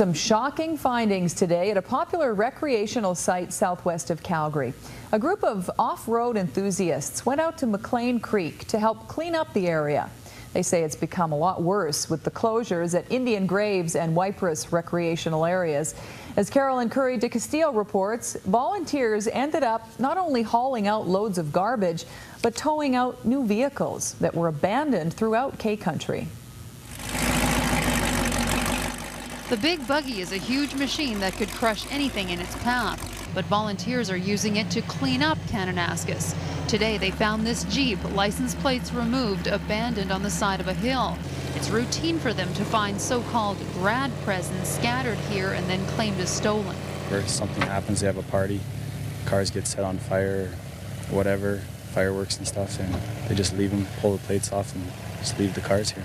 Some shocking findings today at a popular recreational site southwest of Calgary. A group of off-road enthusiasts went out to McLean Creek to help clean up the area. They say it's become a lot worse with the closures at Indian Graves and Waiparous recreational areas. As Carolyn Kury de Castillo reports, volunteers ended up not only hauling out loads of garbage, but towing out new vehicles that were abandoned throughout K-Country. The big buggy is a huge machine that could crush anything in its path, but volunteers are using it to clean up Kananaskis. Today they found this Jeep, license plates removed, abandoned on the side of a hill. It's routine for them to find so-called grad presents scattered here and then claimed as stolen. Where something happens, they have a party, cars get set on fire, whatever, fireworks and stuff, and they just leave them, pull the plates off, and just leave the cars here.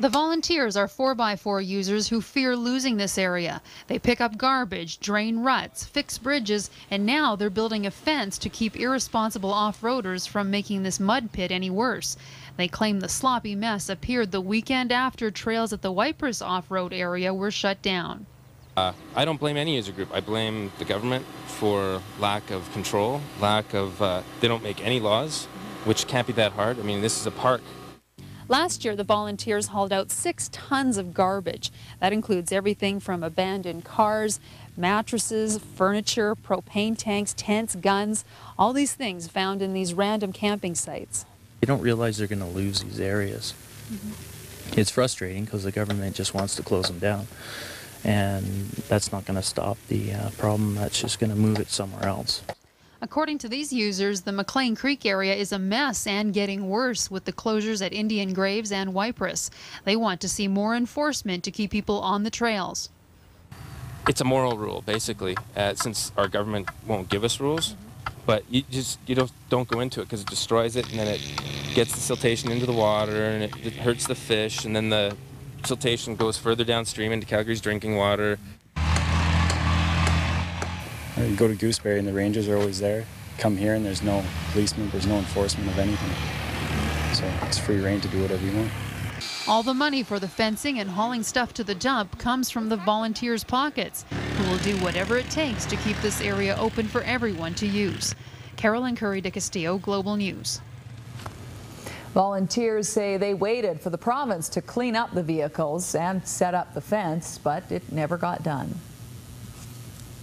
The volunteers are 4x4 users who fear losing this area. They pick up garbage, drain ruts, fix bridges, and now they're building a fence to keep irresponsible off-roaders from making this mud pit any worse. They claim the sloppy mess appeared the weekend after trails at the Wipers off-road area were shut down. Uh, I don't blame any user group. I blame the government for lack of control, lack of, uh, they don't make any laws, which can't be that hard. I mean, this is a park. Last year, the volunteers hauled out six tons of garbage. That includes everything from abandoned cars, mattresses, furniture, propane tanks, tents, guns, all these things found in these random camping sites. They don't realize they're going to lose these areas. Mm -hmm. It's frustrating because the government just wants to close them down. And that's not going to stop the uh, problem. That's just going to move it somewhere else. According to these users, the McLean Creek area is a mess and getting worse with the closures at Indian Graves and Waiparous. They want to see more enforcement to keep people on the trails. It's a moral rule, basically, uh, since our government won't give us rules. But you just you don't don't go into it because it destroys it, and then it gets the siltation into the water, and it hurts the fish, and then the siltation goes further downstream into Calgary's drinking water. You go to Gooseberry and the rangers are always there. Come here and there's no policeman, there's no enforcement of anything. So it's free reign to do whatever you want. All the money for the fencing and hauling stuff to the dump comes from the volunteers' pockets, who will do whatever it takes to keep this area open for everyone to use. Carolyn Kury de Castillo, Global News. Volunteers say they waited for the province to clean up the vehicles and set up the fence, but it never got done.